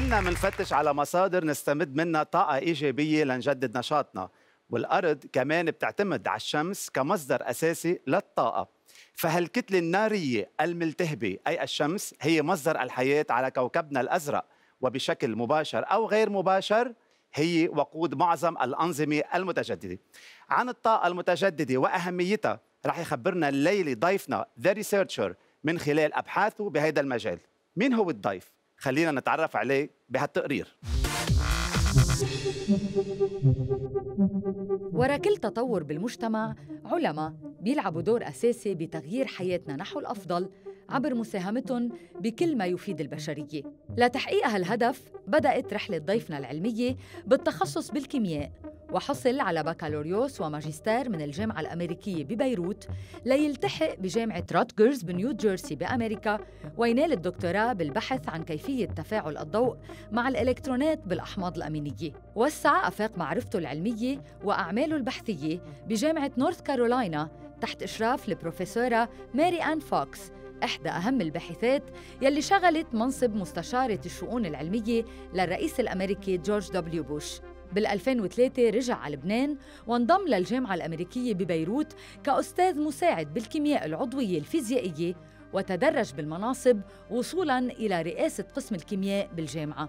كلنا منفتش على مصادر نستمد منها طاقة إيجابية لنجدد نشاطنا. والأرض كمان بتعتمد على الشمس كمصدر أساسي للطاقة. فهالكتلة النارية الملتهبة أي الشمس هي مصدر الحياة على كوكبنا الأزرق. وبشكل مباشر أو غير مباشر هي وقود معظم الأنظمة المتجددة. عن الطاقة المتجددة وأهميتها رح يخبرنا الليلة ضيفنا ذا ريسيرشر من خلال أبحاثه بهذا المجال. مين هو الضيف؟ خلينا نتعرف عليه بهالتقرير. ورا كل تطور بالمجتمع علماء بيلعبوا دور أساسي بتغيير حياتنا نحو الأفضل عبر مساهمتهم بكل ما يفيد البشرية. لتحقيق هالهدف بدأت رحلة ضيفنا العلمية بالتخصص بالكيمياء وحصل على بكالوريوس وماجستير من الجامعة الأمريكية ببيروت ليلتحق بجامعة روتجرز بنيو جيرسي بأمريكا وينال الدكتوراه بالبحث عن كيفية تفاعل الضوء مع الإلكترونات بالأحماض الأمينية. وسع أفاق معرفته العلمية وأعماله البحثية بجامعة نورث كارولاينا تحت إشراف البروفيسورة ماري آن فوكس إحدى أهم الباحثات يلي شغلت منصب مستشارة الشؤون العلمية للرئيس الأمريكي جورج دبليو بوش. بال 2003 رجع على لبنان وانضم للجامعة الأمريكية ببيروت كأستاذ مساعد بالكيمياء العضوية الفيزيائية وتدرج بالمناصب وصولاً إلى رئاسة قسم الكيمياء بالجامعة.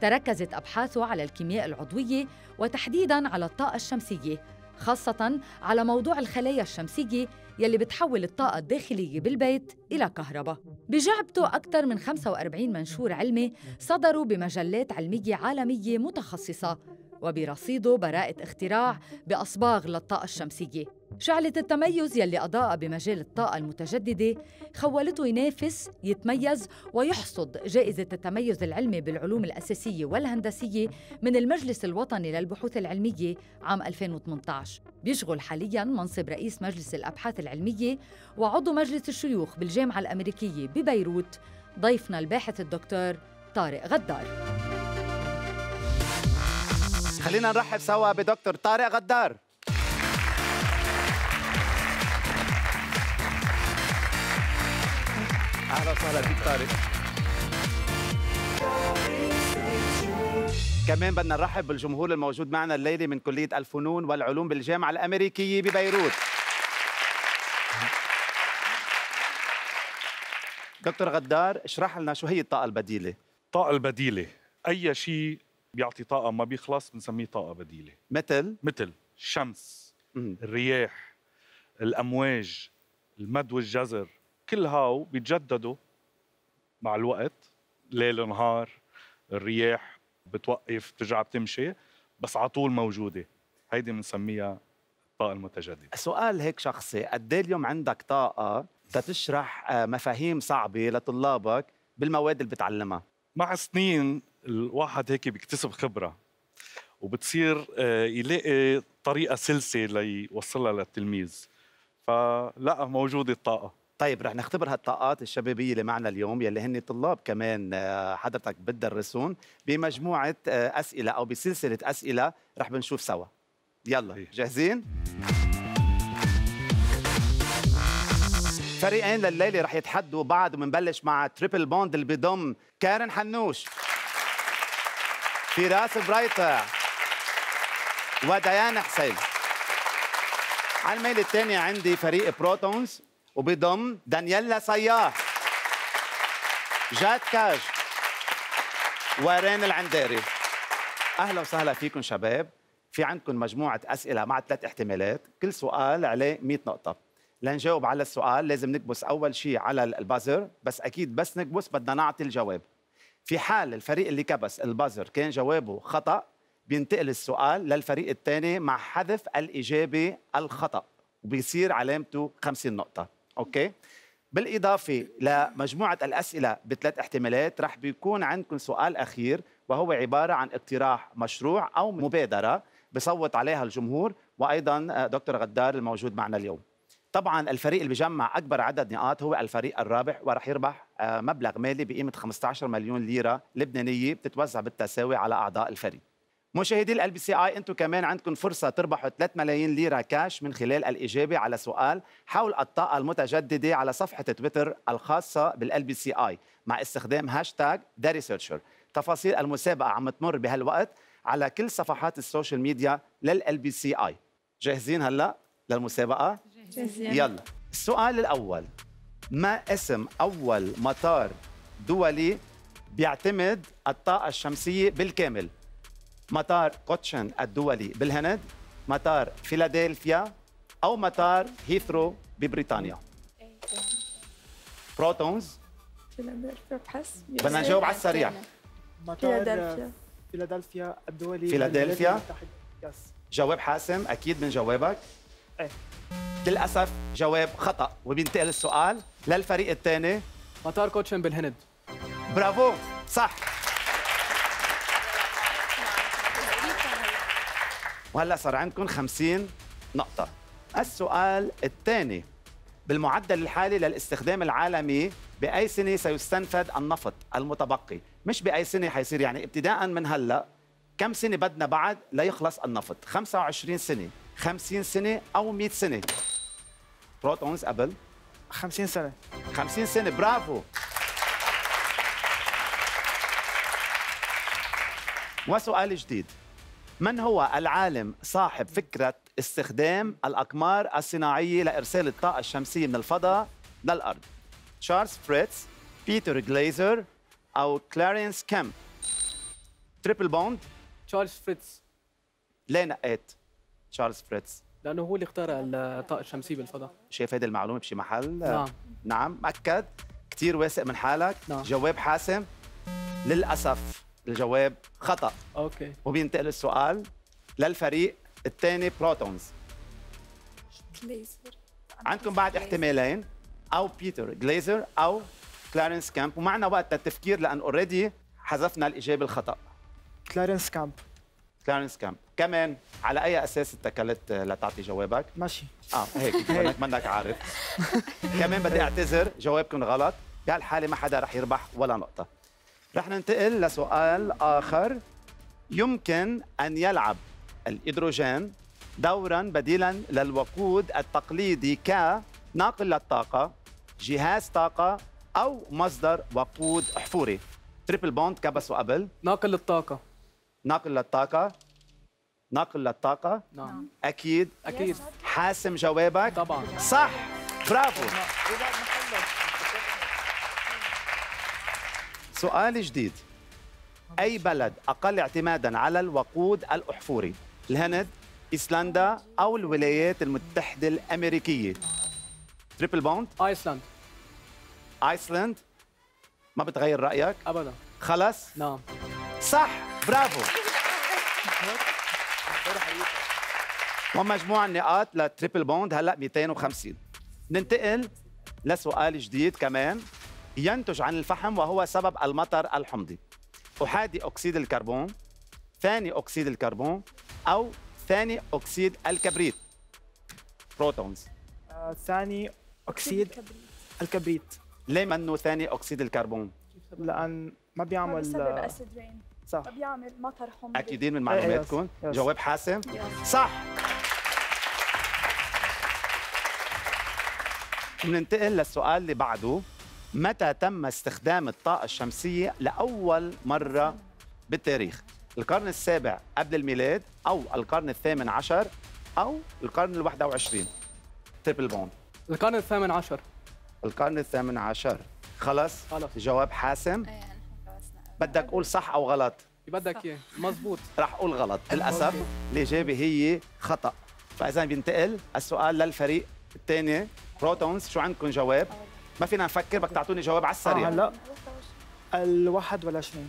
تركزت أبحاثه على الكيمياء العضوية وتحديداً على الطاقة الشمسية خاصة على موضوع الخلايا الشمسية يلي بتحول الطاقة الداخلية بالبيت إلى كهرباء. بجعبته أكثر من 45 منشور علمي صدروا بمجلات علمية عالمية متخصصة وبرصيده براءة اختراع بأصباغ للطاقة الشمسية. شعلة التميز يلي أضاء بمجال الطاقة المتجددة. خولته ينافس يتميز ويحصد جائزة التميز العلمي بالعلوم الأساسية والهندسية من المجلس الوطني للبحوث العلمية عام 2018 بيشغل حالياً منصب رئيس مجلس الأبحاث العلمية وعضو مجلس الشيوخ بالجامعة الأمريكية ببيروت. ضيفنا الباحث الدكتور طارق غدار. خلينا نرحب سوا بدكتور طارق غدار. أهلا وسهلا فيك طارق. كمان بدنا نرحب بالجمهور الموجود معنا الليلة من كلية الفنون والعلوم بالجامعة الأمريكية ببيروت. دكتور غدار اشرح لنا شو هي الطاقة البديلة؟ الطاقة البديلة أي شيء بيعطي طاقة ما بيخلص بنسميه طاقة بديلة. مثل؟ مثل الشمس مم. الرياح الأمواج المد والجزر كل هاو بيتجددوا مع الوقت ليل نهار الرياح بتوقف بترجع بتمشي بس على طول موجودة. هيدي بنسميها الطاقة المتجددة. سؤال هيك شخصي قد إيه اليوم عندك طاقة تتشرح آه، مفاهيم صعبة لطلابك بالمواد اللي بتعلمها؟ مع سنين الواحد هيك بيكتسب خبرة وبتصير آه، يلاقي طريقة سلسة ليوصلها للتلميذ. فلا موجودة الطاقة. طيب رح نختبر هالطاقات الشبابية اللي معنا اليوم يلي هن طلاب كمان آه، حضرتك بتدرسون بمجموعة آه، أسئلة أو بسلسلة أسئلة رح بنشوف سوا. يلا صحيح. جاهزين؟ فريقين لليله رح يتحدوا بعض وبنبلش مع Triple Bond اللي بضم كارن حنوش. فراس برايتر وديان حسين. على الميل الثاني عندي فريق Protons وبضم دانييلا صياح. جاد كاج ورين العنداري أهلا وسهلا فيكم شباب. في عندكم مجموعة أسئلة مع ثلاث احتمالات. كل سؤال عليه 100 نقطة. لنجاوب على السؤال لازم نكبس أول شيء على البازر بس أكيد بس نكبس بدنا نعطي الجواب. في حال الفريق اللي كبس البازر كان جوابه خطأ بينتقل السؤال للفريق الثاني مع حذف الإجابة الخطأ وبيصير علامته 50 نقطة. أوكي؟ بالإضافة لمجموعة الأسئلة بثلاث احتمالات رح بيكون عندكم سؤال أخير وهو عبارة عن اقتراح مشروع أو مبادرة بصوت عليها الجمهور وأيضا آه، دكتور غدار الموجود معنا اليوم. طبعا الفريق اللي بيجمع أكبر عدد نقاط هو الفريق الرابح ورح يربح آه، مبلغ مالي بقيمة 15 مليون ليرة لبنانية بتتوزع بالتساوي على أعضاء الفريق. مشاهدي LBCI أنتم كمان عندكم فرصة تربحوا 3 ملايين ليرة كاش من خلال الإجابة على سؤال حول الطاقة المتجددة على صفحة تويتر الخاصة بال LBCI مع استخدام hashtag The Researcher تفاصيل المسابقة عم تمر بهالوقت على كل صفحات ال social media لل LBCI جاهزين هلأ للمسابقة؟ جاهزين يلا. السؤال الأول. ما اسم أول مطار دولي بيعتمد الطاقة الشمسية بالكامل؟ مطار كوتشن الدولي بالهند مطار فيلادلفيا أو مطار هيثرو ببريطانيا؟ Protons. فيلادلفيا بحس بدنا نجاوب على السريع. مطار فيلادلفيا. فيلادلفيا الدولي فيلادلفيا؟ جواب حاسم أكيد من جوابك إيه. للأسف جواب خطأ وبينتقل السؤال للفريق الثاني. مطار كوتشن بالهند. برافو صح. وهلا صار عندكم 50 نقطة. السؤال الثاني. بالمعدل الحالي للاستخدام العالمي بأي سنة سيستنفد النفط المتبقي؟ مش بأي سنة حيصير يعني ابتداء من هلأ كم سنة بدنا بعد ليخلص النفط؟ 25 سنة. 50 سنة أو 100 سنة. Protons قبل 50 سنة. 50 سنة. برافو وسؤال جديد. من هو العالم صاحب فكرة استخدام الأقمار الصناعية لإرسال الطاقة الشمسية من الفضاء للأرض؟ تشارلز فريتز، بيتر جليزر أو كلارنس كامب؟ Triple Bond تشارلز فريتز ليه نقيت تشارلز فريتز؟ لأنه هو اللي اخترع الطاقة الشمسية بالفضاء. شايف هذه المعلومة بشي محل؟ نعم. نعم مأكد. كثير واثق من حالك. نعم. جواب حاسم. للأسف الجواب خطأ. okay. وبينتقل السؤال للفريق الثاني Protons. جليزر عندكم بعد احتمالين أو بيتر جليزر أو كلارنس كامب. ومعنا وقت للتفكير لأن already حذفنا الإجابة الخطأ. كلارنس كامب. كلارنس كامب كمان على أي أساس اتكلت لتعطي جوابك؟ ماشي. آه هيك منك منك عارف. كمان بدي اعتذر جوابكم غلط. بهالحالة ما حدا رح يربح ولا نقطة. رح ننتقل لسؤال آخر. يمكن أن يلعب الهيدروجين دورا بديلا للوقود التقليدي كناقل للطاقه جهاز طاقة أو مصدر وقود احفوري Triple Bond كبسوا قبل. ناقل للطاقه ناقل للطاقة. ناقل للطاقة. نعم. أكيد. أكيد. حاسم جوابك. طبعا. صح. برافو. سؤال جديد. أي بلد أقل اعتمادا على الوقود الأحفوري؟ الهند إيسلندا أو الولايات المتحدة الأمريكية؟ Triple Bond ايسلاند آيسلند ما بتغير رأيك؟ ابدا. خلص نعم. صح. برافو ومجموع النقاط ل Triple Bond هلا 250 ننتقل لسؤال جديد كمان ينتج عن الفحم وهو سبب المطر الحمضي احادي اكسيد الكربون ثاني اكسيد الكربون أو ثاني اكسيد الكبريت Protons آه، ثاني أكسيد الكبريت ليه منه ثاني اكسيد الكربون لأن ما بيعمل بسبب آه، acid rain صح. فبيعمل مطر حمضي. أكيدين من إيه، معلوماتكم. جواب حاسم. صح. بننتقل للسؤال اللي بعده. متى تم استخدام الطاقة الشمسية لأول مرة بالتاريخ؟ القرن السابع قبل الميلاد أو القرن الثامن عشر أو القرن الواحد وعشرين؟ Triple Bond القرن الثامن عشر. القرن الثامن عشر. خلص خلص جواب حاسم. إيه خلصنا بدك أقول صح أو غلط؟ بدك إياه. مزبوط رح أقول غلط. للأسف الإجابة هي خطأ. فإذا بينتقل السؤال للفريق الثاني. بروتونز شو عندكم جواب؟ ما فينا نفكر بدك تعطوني جواب على آه السريع هلا. الواحد والعشرين.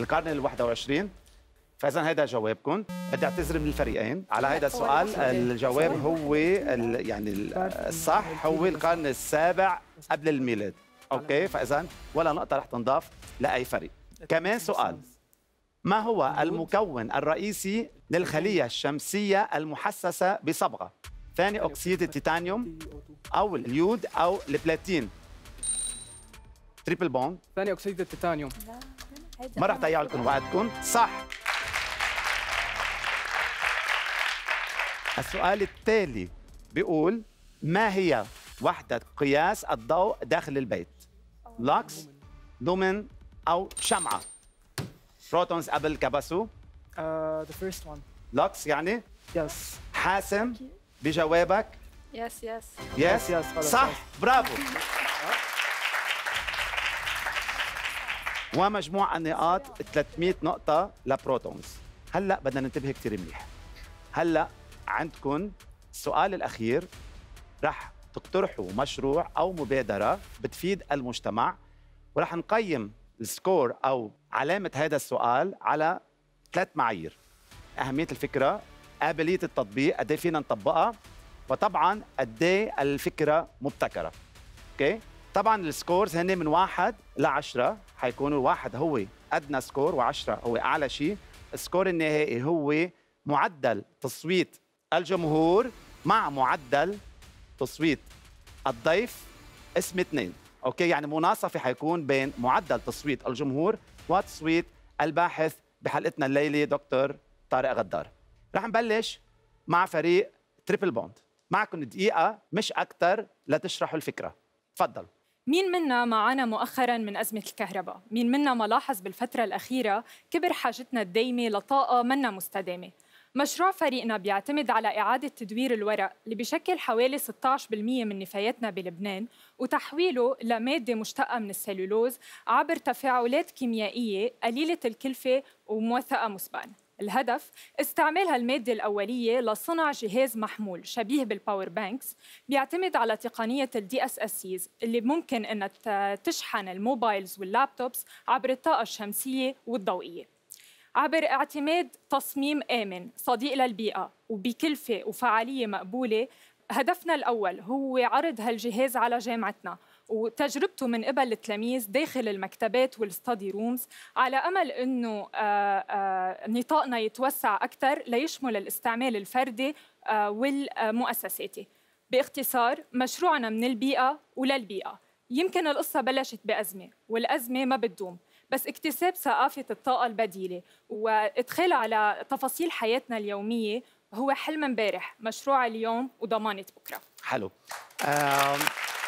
القرن ال 21 فإذا هذا جوابكم. بدي اعتذر من الفريقين. على هذا السؤال الجواب هو ال- يعني ال- الصح هو القرن السابع قبل الميلاد. okay؟ فإذا ولا نقطة رح تنضاف لأي فريق. كمان سؤال. ما هو المكون الرئيسي للخلية الشمسية المحسسة بصبغة؟ ثاني أكسيد التيتانيوم أو اليود أو البلاتين. Triple Bond ثاني أكسيد التيتانيوم. ما رح ضيع لكم وقتكم. صح. السؤال التالي بيقول ما هي وحدة قياس الضوء داخل البيت؟ لوكس، لومن أو شمعة؟ Protons قبل كبسوا Uh, the first one. لوكس يعني؟ Yes. حاسم. بجوابك. yes yes yes yes صح. yes. برافو. ومجموع النقاط 300 نقطة ل Protons. هلأ بدنا ننتبه كثير منيح. هلأ عندكم السؤال الأخير. رح تقترحوا مشروع أو مبادرة بتفيد المجتمع. ورح نقيم ال score أو علامة هذا السؤال على ثلاث معايير. أهمية الفكرة قابلية التطبيق قد إيه فينا نطبقها وطبعا قد إيه الفكرة مبتكرة. okay؟ طبعا ال scores هن من واحد لعشرة حيكونوا واحد هو أدنى score وعشرة هو أعلى شيء. ال score النهائي هو معدل تصويت الجمهور مع معدل تصويت الضيف قسم اثنين. okay يعني مناصفة حيكون بين معدل تصويت الجمهور وتصويت الباحث بحلقتنا الليلة دكتور طارق غدار رح نبلش مع فريق Triple Bond معكم دقيقة مش أكثر لتشرحوا الفكرة تفضل مين منا ما عانى مؤخرا من أزمة الكهرباء؟ مين منا ما لاحظ بالفترة الأخيرة كبر حاجتنا الدايمة لطاقة منا مستدامة؟ مشروع فريقنا بيعتمد على إعادة تدوير الورق اللي بيشكل حوالي 16% من نفاياتنا بلبنان وتحويله لمادة مشتقة من السلولوز عبر تفاعلات كيميائية قليلة الكلفة وموثقة مسبقاً. الهدف استعمال هالمادة الأولية لصنع جهاز محمول شبيه بال power banks بيعتمد على تقنية اس سيز اللي ممكن إنها ت- تشحن ال mobiles وال laptops عبر الطاقة الشمسية والضوئية. عبر اعتماد تصميم آمن صديق للبيئة وبكلفة وفعالية مقبولة هدفنا الأول هو عرض هالجهاز على جامعتنا وتجربته من قبل التلاميذ داخل المكتبات وال study rooms على أمل إنه آه، آه، نطاقنا يتوسع أكثر ليشمل الاستعمال الفردي آه، والمؤسساتي. باختصار مشروعنا من البيئة وللبيئة. يمكن القصة بلشت بأزمة والأزمة ما بتدوم بس اكتساب ثقافة الطاقة البديلة وادخالها على تفاصيل حياتنا اليومية هو حلم امبارح، مشروع اليوم وضمانة بكرة. حلو. آم،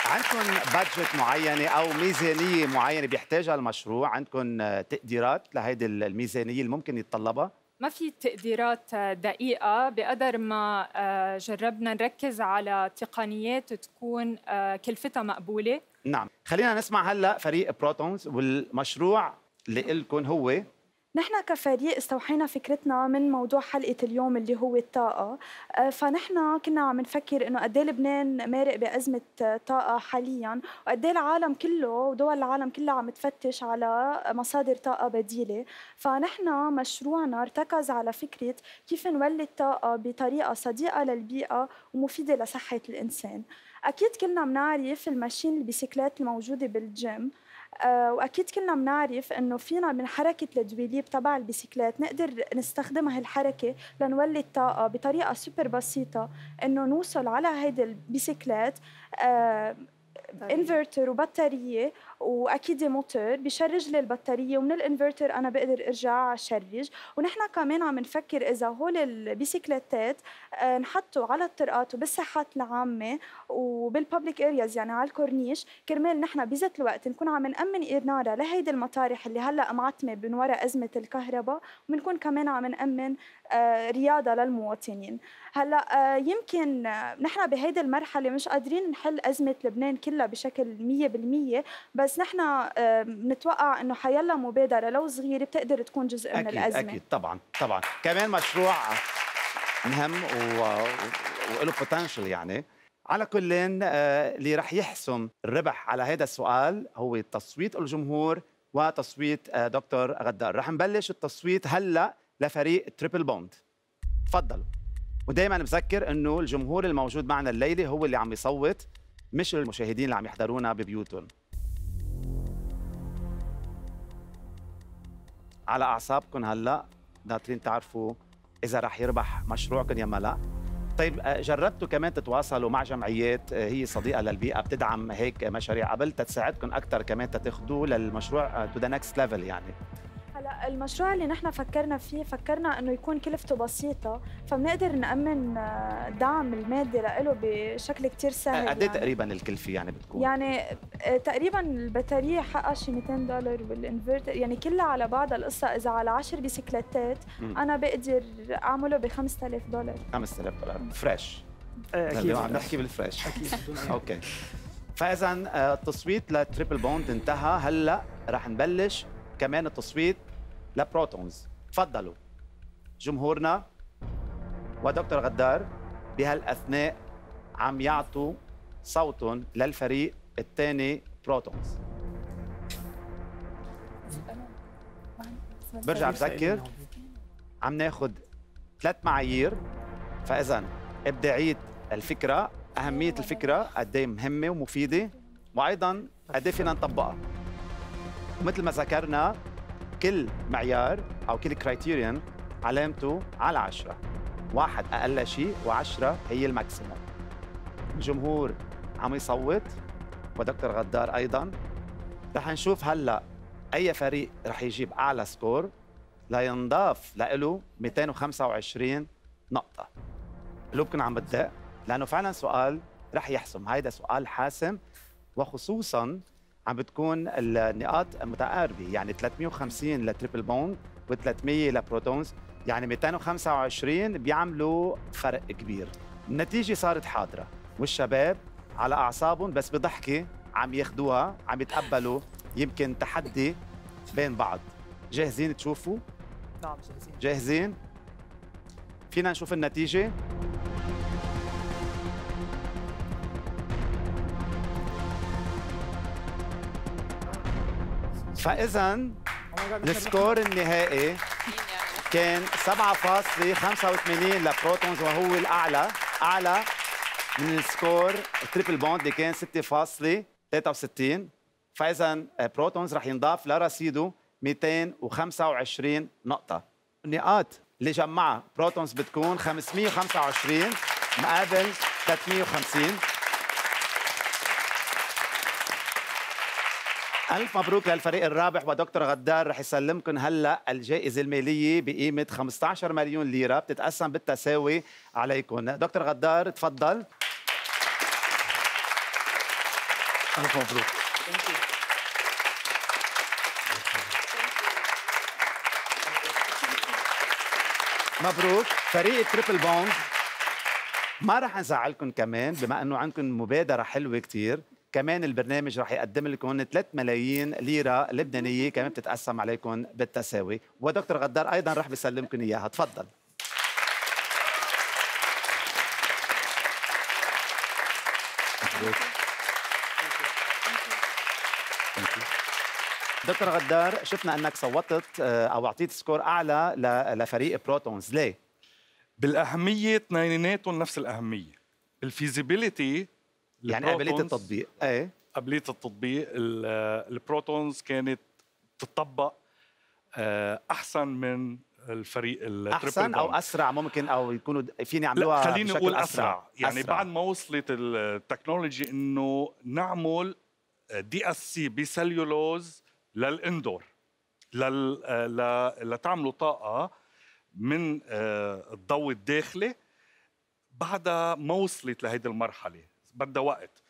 عندكم بادجت معينة أو ميزانية معينة بيحتاجها المشروع؟ عندكم آه، تقديرات لهيدي الميزانية اللي ممكن يتطلبها؟ ما في تقديرات دقيقة؟ بقدر ما آه، جربنا نركز على تقنيات تكون آه، كلفتها مقبولة. نعم. خلينا نسمع هلأ فريق بروتونز والمشروع اللي لكم هو. نحن كفريق استوحينا فكرتنا من موضوع حلقة اليوم اللي هو الطاقة. آه، فنحن كنا عم نفكر إنه قد إيه لبنان مارق بأزمة آه، طاقة حاليا وقد إيه العالم كله ودول العالم كلها عم تفتش على مصادر طاقة بديلة. فنحن مشروعنا ارتكز على فكرة كيف نولد طاقة بطريقة صديقة للبيئة ومفيدة لصحة الإنسان. أكيد كلنا بنعرف ال machine البيسيكلات الموجودة بالجيم وأكيد كلنا بنعرف إنه فينا من حركة الدويليب تبع البيسيكلات نقدر نستخدم هالحركه لنولد طاقه بطريقة سوبر بسيطة إنه نوصل على هيدي البيسيكلات آه، انفرتر وبطارية وأكيد موتور بشرج لي البطارية ومن الإنفرتر أنا بقدر أرجع شرج ونحن كمان عم نفكر إذا هول البيسيكلتات آه، نحطوا على الطرقات وبالساحات العامة وبال public areas يعني على الكورنيش. كرمال نحن بذات الوقت نكون عم نأمن اناره لهيدي المطارح اللي هلأ معتمة من وراء أزمة الكهرباء وبنكون كمان عم نأمن رياضة للمواطنين. هلأ آه، يمكن آه، نحن بهيدي المرحلة مش قادرين نحل أزمة لبنان كلها بشكل 100% بس نحن آه، بنتوقع إنه حيلا مبادرة لو صغيرة بتقدر تكون جزء من أكيد الأزمة. أكيد طبعا طبعا. كمان مشروع مهم وله potential يعني. على كل اللي رح يحسم الربح على هذا السؤال هو تصويت الجمهور وتصويت آه، دكتور غدار. رح نبلش التصويت هلأ لفريق Triple Bond تفضلوا ودائما بذكر إنه الجمهور الموجود معنا الليلة هو اللي عم يصوت مش المشاهدين اللي عم يحضرونا ببيوتهم. على أعصابكم هلأ ناطرين تعرفوا إذا رح يربح مشروعكم يا لا طيب آه، جربتوا كمان تتواصلوا مع جمعيات آه، هي صديقة للبيئة بتدعم هيك مشاريع قبل تتساعدكم أكثر كمان تاخذوه للمشروع to the next level يعني. هلا المشروع اللي نحن فكرنا فيه فكرنا إنه يكون كلفته بسيطة فبنقدر نأمن آه، دعم المادي له بشكل كتير سهل قد إيه يعني. تقريبا الكلفة يعني بتكون؟ يعني آه، تقريبا البطاريه حقها شي 200 دولار والانفرتر يعني كلها على بعضها القصة إذا على 10 بيسكليتات مم. أنا بقدر أعمله ب 5000 دولار. 5000 دولار. fresh إيه أكيد. عم نحكي بال fresh أكيد. okay. فاذا آه، التصويت ل Triple Bond انتهى. هلأ رح نبلش كمان التصويت ل Protons تفضلوا. جمهورنا ودكتور غدار بهالأثناء عم يعطوا صوتهم للفريق الثاني Protons. برجع بذكر عم ناخذ ثلاث معايير. فإذا إبداعية الفكرة أهمية الفكرة قد إيه مهمة ومفيدة وأيضا قد إيه فينا نطبقها. ومثل ما ذكرنا كل معيار أو كل criterion علامته على عشرة. واحد أقل شيء وعشرة هي ال maximum. الجمهور عم يصوت ودكتور غدار أيضا. رح نشوف هلأ أي فريق رح يجيب أعلى score لينضاف له 225 نقطة. قلوبكم عم بتدق لأنه فعلا سؤال رح يحسم. هيدا سؤال حاسم وخصوصا عم بتكون النقاط متقاربة يعني 350 ل Triple Bond و300 ل Protons يعني 225 بيعملوا فرق كبير. النتيجة صارت حاضرة والشباب على أعصابهم بس بضحكة عم ياخدوها عم يتقبلوا يمكن تحدي بين بعض. جاهزين تشوفوا؟ نعم جاهزين. جاهزين؟ فينا نشوف النتيجة. فإذا Oh ال score النهائي كان 7.85 ل Protons وهو الأعلى أعلى من ال score ال Triple Bond اللي كان 6.63 فإذا Protons رح ينضاف لرصيده 225 نقطة. النقاط اللي جمعها بروتونز بتكون 525 مقابل 350 ألف مبروك للفريق الرابح ودكتور غدار رح يسلمكم هلأ الجائزة المالية بقيمة 15 مليون ليرة بتتقسم بالتساوي عليكم دكتور غدار تفضل. ألف مبروك. مبروك. فريق Triple Bond ما رح نزعلكم كمان بما إنه عندكم مبادرة حلوة كتير. كمان البرنامج رح يقدم لكم 3 ملايين ليرة لبنانية كمان بتتقسم عليكم بالتساوي ودكتور غدار أيضا رح بيسلمكم إياها تفضل. دكتور غدار شفنا إنك صوتت آه، أو أعطيت score أعلى لفريق Protons ليه؟ بالأهمية اثنيناتهم نفس الأهمية ال feasibility يعني قابلية التطبيق. إيه. قابلية التطبيق ال- ال Protons كانت تطبق آه، أحسن من الفريق أحسن أو. أسرع ممكن أو يكونوا فيني يعملوها لا خليني بشكل أقول أسرع. يعني أسرع. بعد ما وصلت ال technology إنه نعمل DSC ب cellulose لل indoor لل ل- لتعملوا طاقة من آه، الضوء الداخلي. بعدها ما وصلت لهيدي المرحلة بدها وقت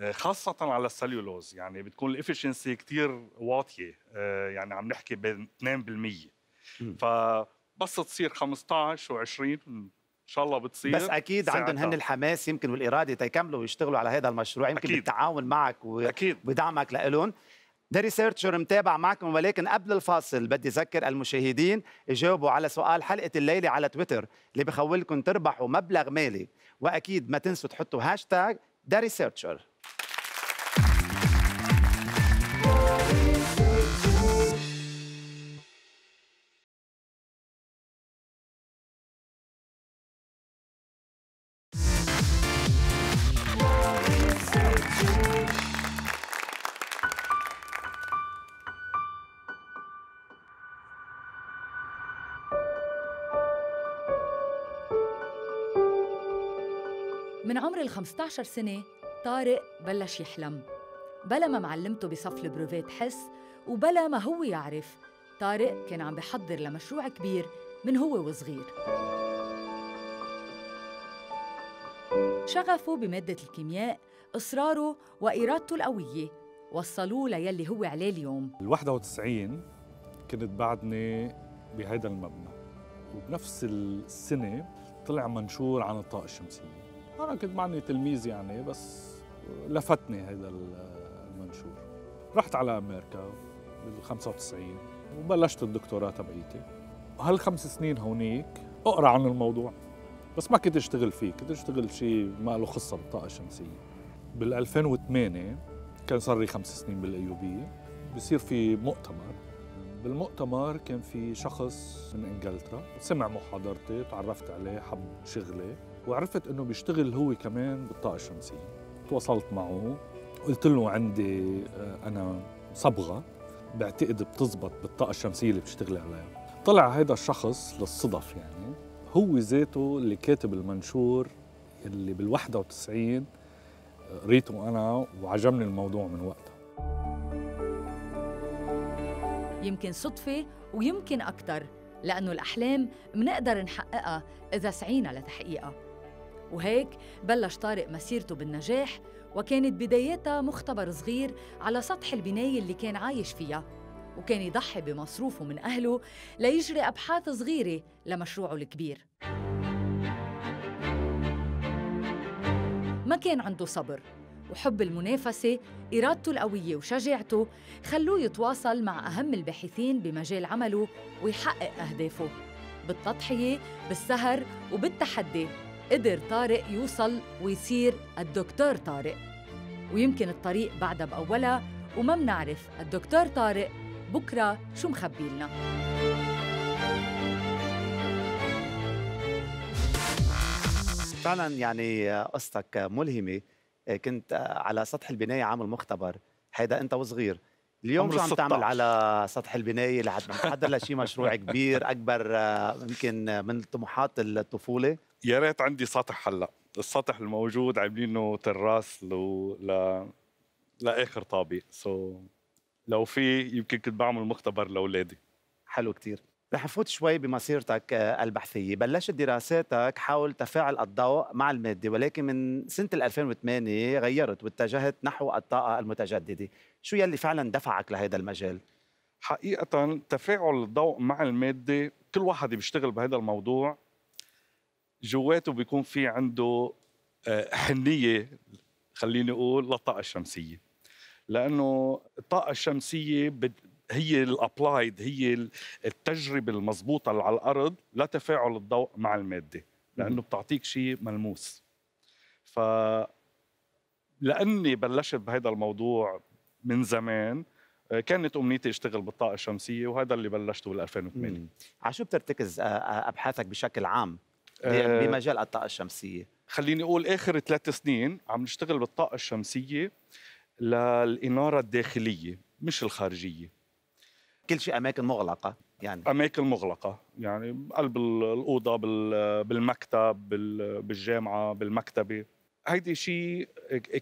آه، خاصة على السليولوز يعني بتكون ال efficiency كتير واطية آه، يعني عم نحكي بين 2% مم. فبس تصير 15 و20 إن شاء الله بتصير بس أكيد عندهم ساعتها. هن الحماس يمكن والإرادة تيكملوا ويشتغلوا على هذا المشروع يمكن أكيد. بالتعاون معك و- أكيد ودعمك لإلهم The Researcher متابع معكم ولكن قبل الفاصل بدي أذكر المشاهدين يجاوبوا على سؤال حلقة الليلة على تويتر اللي بخولكم تربحوا مبلغ مالي وأكيد ما تنسوا تحطوا hashtag The Researcher 15 سنة طارق بلش يحلم. بلا ما معلمته بصف البروفات حس وبلا ما هو يعرف طارق كان عم بحضر لمشروع كبير من هو وصغير. شغفه بمادة الكيمياء إصراره وإرادته القوية وصلوه ليلي هو عليه اليوم. ال 91 كنت بعدني بهيدا المبنى وبنفس السنة طلع منشور عن الطاقة الشمسية. أنا كنت معني تلميذ يعني بس لفتني هذا المنشور. رحت على أمريكا بال 95 وبلشت الدكتوراه تبعيتي. وهالخمس سنين هونيك أقرأ عن الموضوع بس ما كنت أشتغل فيه كنت أشتغل شيء ما له خصة بالطاقة الشمسية. بال 2008 كان صار لي خمس سنين بالايوبيه بصير في مؤتمر. بالمؤتمر كان في شخص من إنجلترا سمع محاضرتي تعرفت عليه حب شغلي. وعرفت إنه بيشتغل هو كمان بالطاقة الشمسية. تواصلت معه. قلت له عندي آه، أنا صبغة. بعتقد بتزبط بالطاقة الشمسية اللي بتشتغلي عليها. طلع هذا الشخص للصدف يعني. هو ذاته اللي كاتب المنشور اللي بال 91 قريته أنا وعجبني الموضوع من وقتها. يمكن صدفة ويمكن أكثر لأنه الأحلام منقدر نحققها إذا سعينا لتحقيقها. وهيك بلش طارق مسيرته بالنجاح وكانت بداياتها مختبر صغير على سطح البناية اللي كان عايش فيها وكان يضحي بمصروفه من أهله ليجري أبحاث صغيرة لمشروعه الكبير. ما كان عنده صبر وحب المنافسة إرادته القوية وشجاعته خلوه يتواصل مع أهم الباحثين بمجال عمله ويحقق أهدافه بالتضحية بالسهر وبالتحدي. قدر طارق يوصل ويصير الدكتور طارق. ويمكن الطريق بعدها بأولها وما منعرف الدكتور طارق بكرة شو مخبي لنا. فعلا يعني قصتك ملهمة. كنت على سطح البناية عامل مختبر هيدا أنت وصغير. اليوم شو عم 16. تعمل على سطح البناية لحد ما تحضر لشي مشروع كبير أكبر آه، يمكن من طموحات الطفولة؟ يا ريت عندي سطح هلا. السطح الموجود عاملينه تراس لو ل لآخر طابق. سو so, لو في يمكن كنت بعمل مختبر لأولادي. حلو كتير. رح نفوت شوي بمسيرتك آه، البحثية. بلشت دراساتك حول تفاعل الضوء مع المادة ولكن من سنة 2008 غيرت واتجهت نحو الطاقة المتجددة. شو يلي فعلا دفعك لهذا المجال؟ حقيقة تفاعل الضوء مع المادة كل واحد بيشتغل بهذا الموضوع. جواته بيكون في عنده آه، حنية خليني أقول للطاقة الشمسية. لأنه الطاقة الشمسية بت- هي الابلايد هي ال- التجربة المضبوطة اللي على الأرض لتفاعل الضوء مع المادة لأنه بتعطيك شيء ملموس. ف لأني بلشت بهذا الموضوع من زمان آه، كانت أمنيتي أشتغل بالطاقة الشمسية وهذا اللي بلشته بال 2008 مم. على شو بترتكز آه، أبحاثك بشكل عام؟ بمجال الطاقة الشمسية. خليني أقول آخر ثلاث سنين عم نشتغل بالطاقة الشمسية للإنارة الداخلية مش الخارجية. كل شيء أماكن مغلقة يعني. أماكن مغلقة يعني قلب ال- الأوضة بال- بالمكتب بال- بالجامعة بالمكتبة. هيدي شيء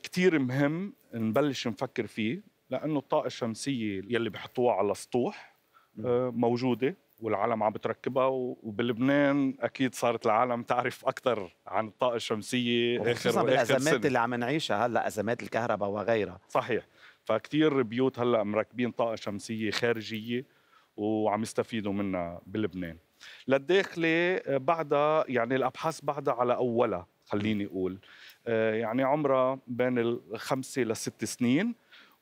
كثير مهم نبلش نفكر فيه لأنه الطاقة الشمسية يلي بحطوها على سطوح آه، موجودة. والعالم عم بتركبها وبلبنان أكيد صارت العالم تعرف أكثر عن الطاقة الشمسية آخر آخر بالازمات اللي عم نعيشها هلأ أزمات الكهرباء وغيرها. صحيح. فكتير بيوت هلأ مركبين طاقة شمسية خارجية وعم يستفيدوا منها بلبنان. للداخلي آه، بعدها يعني الأبحاث بعدها على أولها خليني أقول. آه، يعني عمرها بين الخمسه لست سنين.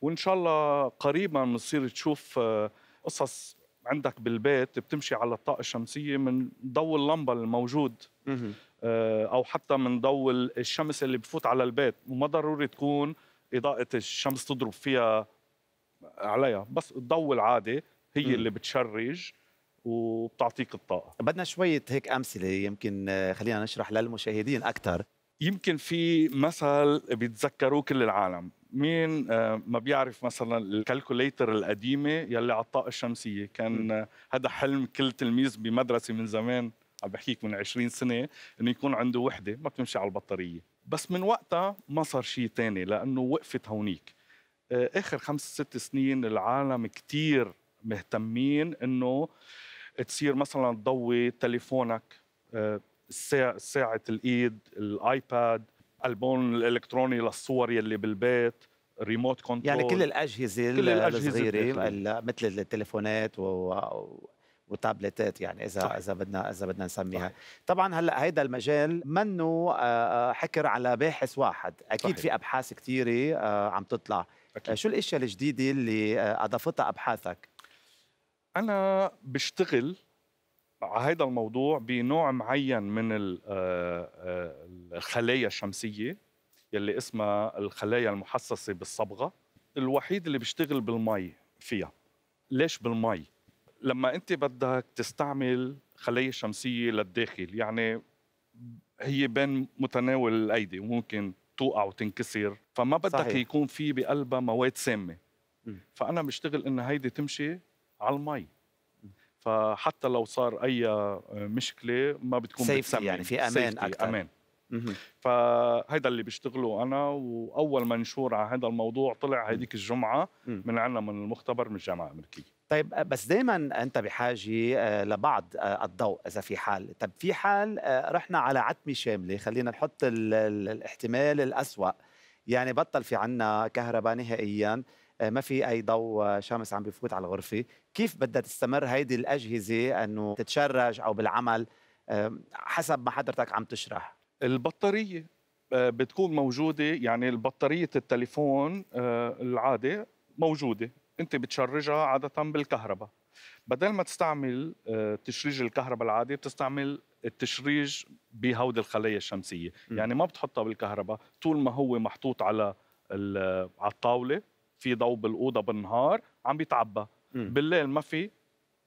وإن شاء الله قريبا بنصير تشوف آه، قصص عندك بالبيت بتمشي على الطاقة الشمسية من ضوء اللمبة الموجود آه، أو حتى من ضوء الشمس اللي بفوت على البيت. وما ضروري تكون إضاءة الشمس تضرب فيها عليها بس الضوء العادي هي. اللي بتشرج وبتعطيك الطاقة. بدنا شوية هيك أمثلة يمكن آه، خلينا نشرح للمشاهدين أكثر يمكن في مثل بيتذكروه كل العالم. مين آه، ما بيعرف مثلا الكالكوليتر القديمة يلي على الطاقة الشمسية. كان آه، هذا حلم كل تلميذ بمدرسة من زمان عم بحكيك من 20 سنة إنه يكون عنده وحدة ما بتمشي على البطارية. بس من وقتها ما صار شيء تاني لأنه وقفت هونيك. آه، آخر خمس ست سنين العالم كتير مهتمين إنه تصير مثلا تضوي تليفونك ساعة الإيد ال iPad الألبوم الإلكتروني للصور يلي بالبيت remote control يعني كل الأجهزة كل الأجهزة الصغيرة مثل التليفونات و... وتابلتات يعني اذا صحيح. إذا بدنا إذا بدنا نسميها صحيح. طبعا هلأ هيدا المجال منه آه، آه، حكر على باحث واحد أكيد صحيح. في أبحاث كثيره آه، عم تطلع أكيد. شو الأشياء الجديدة اللي أضافتها أبحاثك أنا بشتغل هذا الموضوع بنوع معين من آه، آه، الخلايا الشمسية يلي اسمها الخلايا المحسسة بالصبغة الوحيد اللي بيشتغل بالمي فيها ليش بالمي لما انت بدك تستعمل خلايا شمسية للداخل يعني هي بين متناول الأيدي وممكن توقع وتنكسر فما بدك صحيح. يكون في بقلبها مواد سامة. فأنا بشتغل إن هيدي تمشي على المي فحتى لو صار أي مشكلة ما بتكون بتسمم يعني في Safety، أكتر. أمان. فهيدا اللي بيشتغله أنا وأول منشور على هذا الموضوع طلع هيديك الجمعة. من عنا من المختبر من الجامعة الأمريكية طيب آه، بس دائما أنت بحاجة آه، لبعض آه، الضوء إذا في حال طب في حال آه، رحنا على عتمة شاملة خلينا نحط ال- ال- الاحتمال الأسوأ يعني بطل في عنا كهرباء نهائيا آه، ما في أي ضوء آه، شمس عم بفوت على الغرفه كيف بدها تستمر هيدي الأجهزة إنه تتشرج أو بالعمل؟ آه، حسب ما حضرتك عم تشرح. البطارية آه، بتكون موجودة يعني البطارية التليفون آه، العادي موجودة. أنت بتشرجها عادة بالكهرباء. بدل ما تستعمل آه، تشريج الكهرباء العادي بتستعمل التشريج بهودي الخلايا الشمسية. م. يعني ما بتحطها بالكهرباء طول ما هو محطوط على على الطاولة. في ضوء بالأوضة بالنهار عم بيتعبى. بالليل ما في